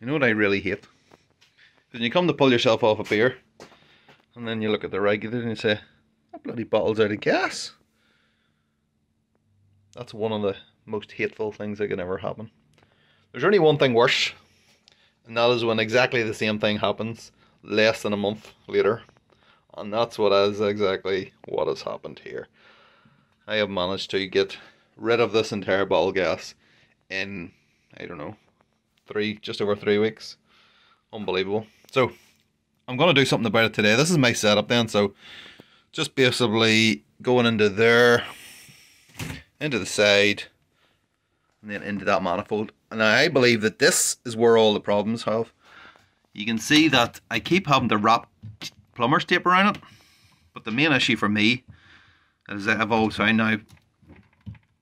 You know what I really hate? When you come to pull yourself off a beer, and then you look at the regulator and you say, that bloody bottle's out of gas. That's one of the most hateful things that can ever happen. There's only one thing worse, and that is when exactly the same thing happens less than a month later. And that's what is exactly what has happened here. I have managed to get rid of this entire bottle gas in, I don't know, three, just over three weeks. Unbelievable. So, I'm going to do something about it today. This is my setup then, so just basically going into there, into the side, and then into that manifold. And I believe that this is where all the problems have. You can see that I keep having to wrap plumber's tape around it. But the main issue for me, as I've always found now,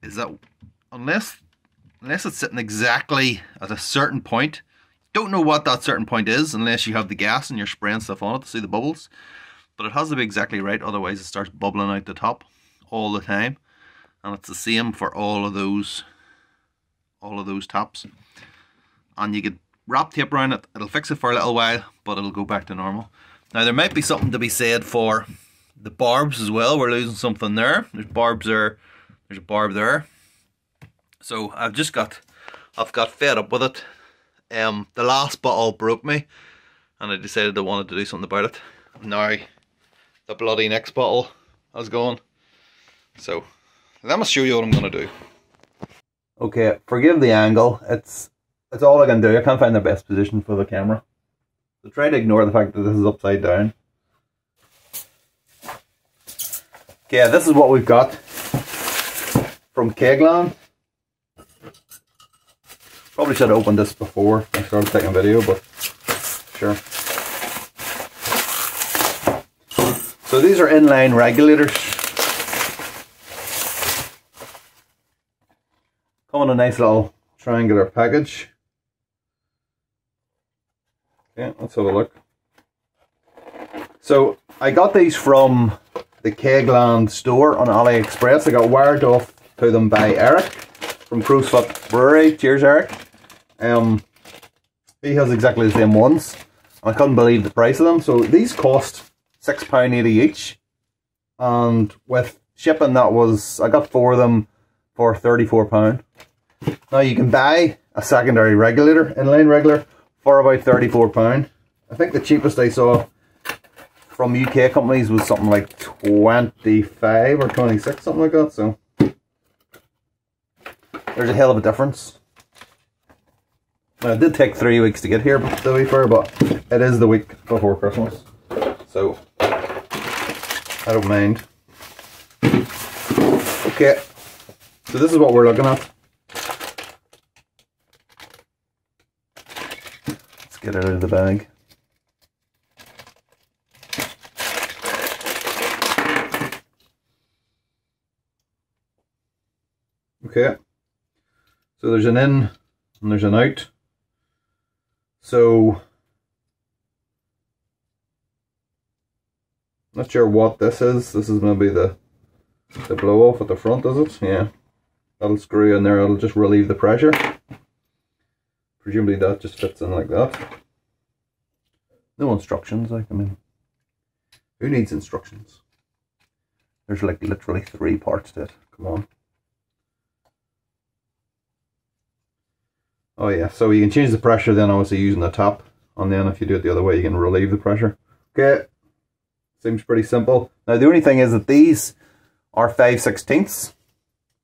is that unless unless it's sitting exactly at a certain point, don't know what that certain point is unless you have the gas and you're spraying stuff on it to see the bubbles. But it has to be exactly right, otherwise it starts bubbling out the top all the time. And it's the same for all of those all of those taps. And you could wrap tape around it, it'll fix it for a little while, but it'll go back to normal. Now there might be something to be said for the barbs as well. We're losing something there. There's barbs there. There's a barb there. So I've just got, I've got fed up with it. Um, the last bottle broke me, and I decided I wanted to do something about it. Now, the bloody next bottle has gone. So let me show you what I'm gonna do. Okay, forgive the angle. It's it's all I can do. I can't find the best position for the camera. So try to ignore the fact that this is upside down. Okay, this is what we've got from Kegland. Probably should have opened this before I started taking video, but sure. So these are inline regulators. Come in a nice little triangular package. Okay, let's have a look. So I got these from the Kegland store on AliExpress. I got wired off to them by Eric from Crowsfoot Brewery. Cheers, Eric. Um, he has exactly the same ones. I couldn't believe the price of them. So these cost £6.80 each. And with shipping, that was, I got four of them for £34. Now you can buy a secondary regulator, inline regulator, for about £34. I think the cheapest I saw from UK companies was something like 25 or 26, something like that. So there's a hell of a difference. It did take three weeks to get here, to be fair, but it is the week before Christmas. So I don't mind. Okay, so this is what we're looking at. Let's get it out of the bag. Okay, so there's an in and there's an out. So, not sure what this is. This is maybe the the blow off at the front, is it? Yeah, that'll screw in there. It'll just relieve the pressure. Presumably that just fits in like that. No instructions, like, I mean, who needs instructions? There's like literally three parts to it. Come on. Oh yeah, so you can change the pressure then obviously using the top. And then if you do it the other way, you can relieve the pressure. Okay, seems pretty simple. Now the only thing is that these are 5 sixteenths.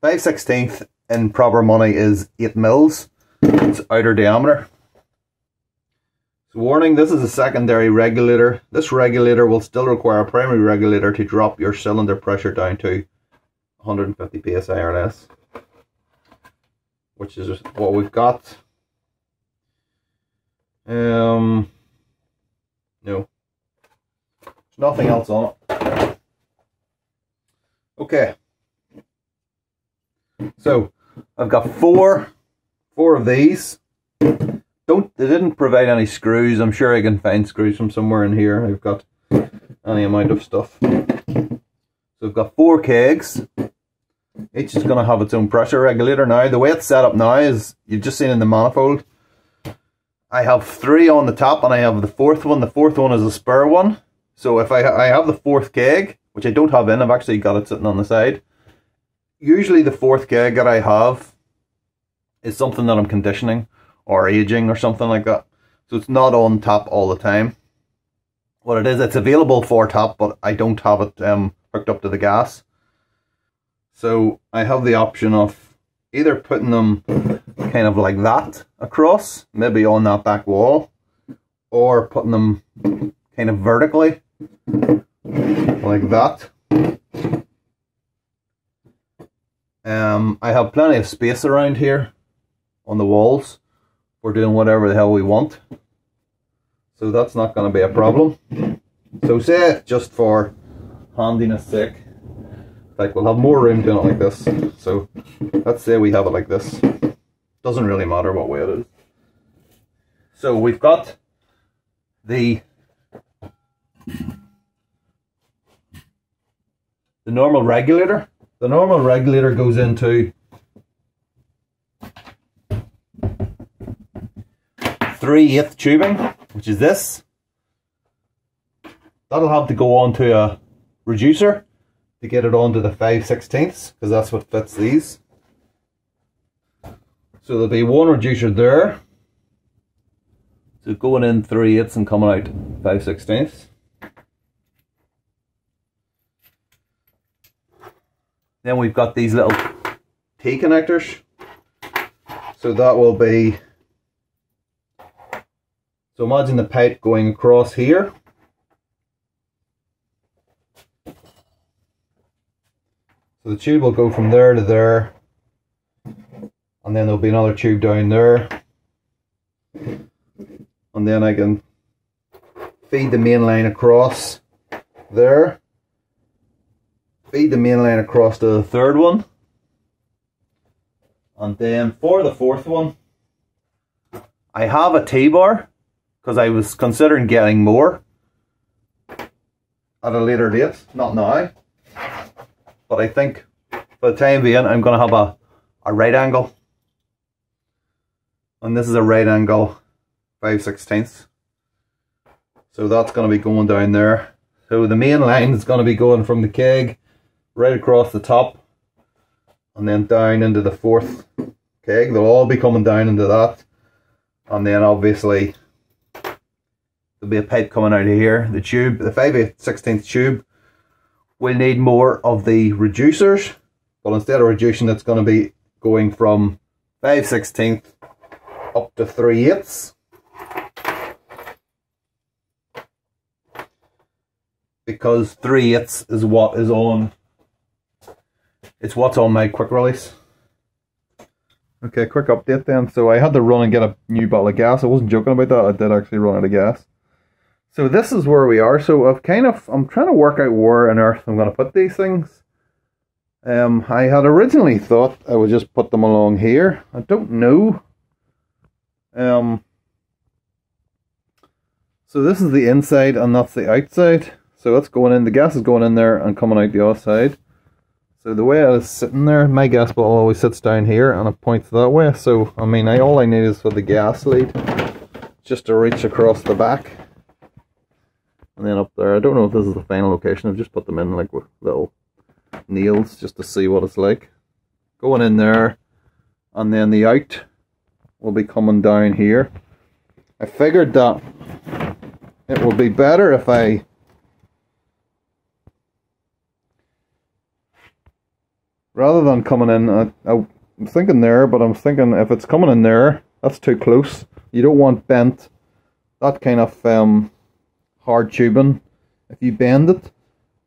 5 sixteenths in proper money is 8 mils its outer diameter. So warning, this is a secondary regulator. This regulator will still require a primary regulator to drop your cylinder pressure down to 150 psi or less. Which is what we've got. Um, no. There's nothing else on it. Okay. So, I've got four four of these. Don't they didn't provide any screws. I'm sure I can find screws from somewhere in here. I've got any amount of stuff. So I've got four kegs. Each is going to have its own pressure regulator now. The way it's set up now is you've just seen in the manifold. I have three on the top and I have the fourth one. The fourth one is a spare one. So if I, I have the fourth keg, which I don't have in, I've actually got it sitting on the side. Usually the fourth keg that I have is something that I'm conditioning or aging or something like that. So it's not on top all the time. What it is, it's available for top, but I don't have it um, hooked up to the gas. So I have the option of either putting them kind of like that across, maybe on that back wall, or putting them kind of vertically, like that. Um, I have plenty of space around here on the walls. We're doing whatever the hell we want. So that's not going to be a problem. So say just for handiness sake, like we'll have more room doing it like this. So let's say we have it like this. Doesn't really matter what way it is. So we've got the the normal regulator. The normal regulator goes into three eighth tubing, which is this. That'll have to go onto a reducer to get it onto the 5 16ths because that's what fits these. So there'll be one reducer there. So going in 3 eighths and coming out 5 16ths. Then we've got these little T connectors. So that will be, so imagine the pipe going across here. So the tube will go from there to there. And then there'll be another tube down there. And then I can feed the main line across there. Feed the main line across to the third one. And then for the fourth one, I have a T-bar because I was considering getting more at a later date, not now. But I think for the time being, I'm going to have a, a right angle. And this is a right angle 5 16ths. So that's going to be going down there. So the main line is going to be going from the keg right across the top and then down into the fourth keg. They'll all be coming down into that. And then obviously there'll be a pipe coming out of here. The tube, the 5 16th tube we'll need more of the reducers but instead of reducing it's going to be going from 5 16th up to 3 eighths because 3 eighths is what is on it's what's on my quick release okay quick update then so I had to run and get a new bottle of gas I wasn't joking about that I did actually run out of gas so this is where we are. So I've kind of, I'm trying to work out where on earth I'm going to put these things. Um, I had originally thought I would just put them along here. I don't know. Um, so this is the inside and that's the outside. So that's going in, the gas is going in there and coming out the other side. So the way I was sitting there, my gas bottle always sits down here and it points that way. So, I mean, I, all I need is for the gas lead just to reach across the back. And then up there, I don't know if this is the final location, I've just put them in like with little nails just to see what it's like. Going in there, and then the out will be coming down here. I figured that it would be better if I rather than coming in, I, I'm thinking there, but I'm thinking if it's coming in there, that's too close. You don't want bent, that kind of um, hard tubing. If you bend it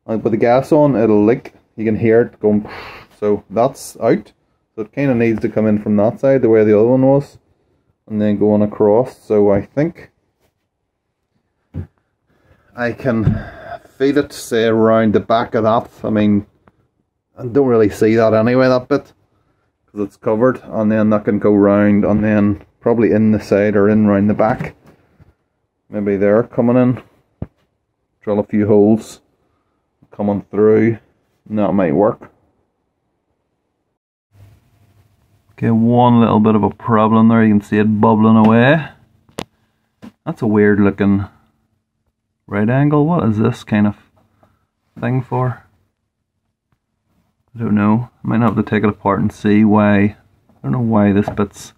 and put the gas on, it'll leak. You can hear it going. So that's out. So it kind of needs to come in from that side, the way the other one was, and then going across. So I think I can feed it, say, around the back of that. I mean, I don't really see that anyway, that bit, because it's covered, and then that can go round, and then probably in the side or in round the back. Maybe they're coming in drill a few holes coming through and that might work okay one little bit of a problem there you can see it bubbling away That's a weird looking right angle. What is this kind of thing for? I don't know. I might have to take it apart and see why. I don't know why this bit's.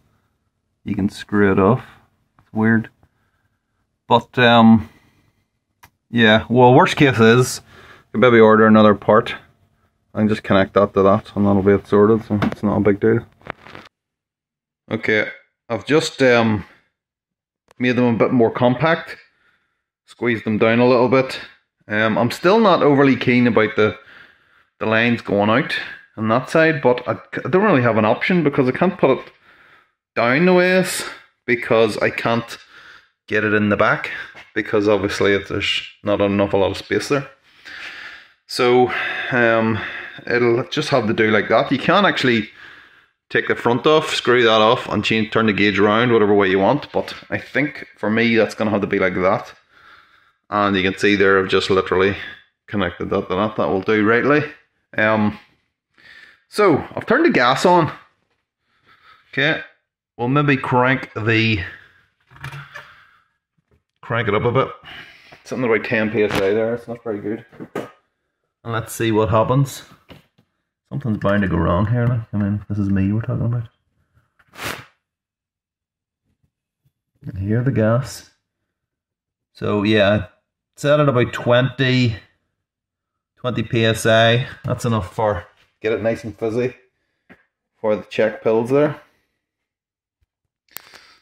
You can screw it off. It's weird. But um, yeah. Well, worst case is you maybe order another part and just connect that to that, and that'll be it sorted. So it's not a big deal. Okay, I've just um made them a bit more compact, squeezed them down a little bit. Um, I'm still not overly keen about the the lines going out on that side, but I, I don't really have an option because I can't put it down the ways because I can't get it in the back because obviously there's not enough a lot of space there. So um, it'll just have to do like that. You can actually take the front off, screw that off, and change turn the gauge around whatever way you want. But I think for me that's gonna have to be like that. And you can see there I've just literally connected that to that. That will do rightly. Um, so I've turned the gas on. Okay, we'll maybe crank the crank it up a bit. Something about 10 psi there. It's not very good. And let's see what happens. Something's bound to go wrong here. Like, I mean, this is me we're talking about. And here the gas. So yeah, set it about 20 20 psi. That's enough for get it nice and fuzzy for the Czech pils there.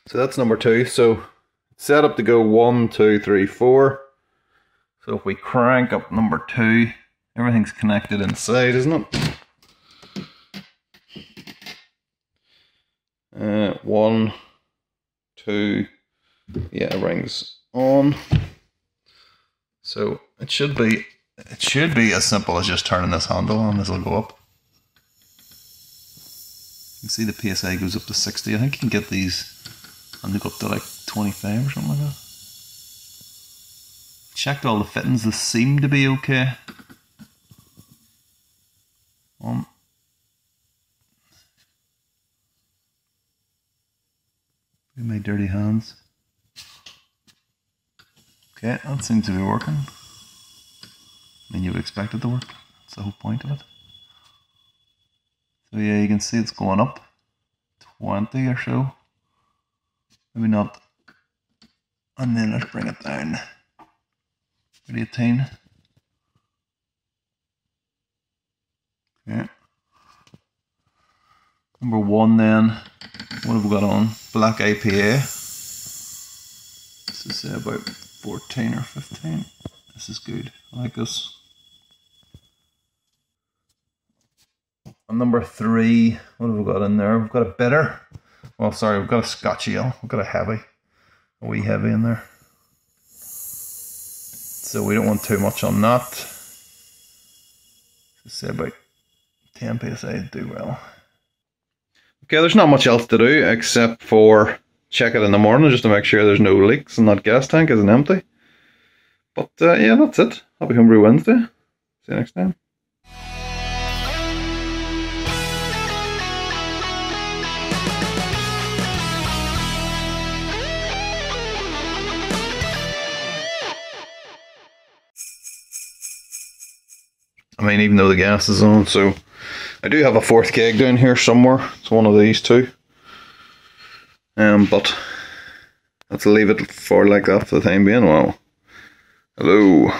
So that's number two. So set up to go one, two, three, four. So if we crank up number two, everything's connected inside, isn't it? Uh, one, two, yeah, rings on. So it should be it should be as simple as just turning this handle on, this will go up. You can see the PSI goes up to 60. I think you can get these and they go up to like 25 or something like that. Checked all the fittings, they seem to be okay. One. My dirty hands. Okay, that seems to be working. I mean, you would expect it to work. That's the whole point of it. So yeah, you can see it's going up 20 or so. Maybe not. And then let's bring it down. 18. Okay. Number one then, what have we got on? Black IPA. This is say about 14 or 15. This is good. I like this. And number three, what have we got in there? We've got a bitter. Well, sorry, we've got a Scotch ale. We've got a heavy, a wee heavy in there. So we don't want too much on that. Say about 10 psi do well. Okay, there's not much else to do except for check it in the morning just to make sure there's no leaks and that gas tank isn't empty. But uh, yeah, that's it. Happy Homebrew Wednesday. See you next time. I mean, even though the gas is on, so I do have a fourth keg down here somewhere. It's one of these two. Um, but let's leave it for like that for the time being. Wow. Hello.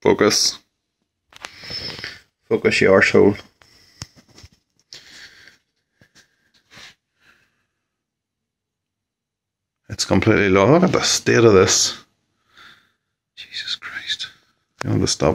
Focus. Focus your arsehole. It's completely low. Look at the state of this. Jesus Christ. You want to stop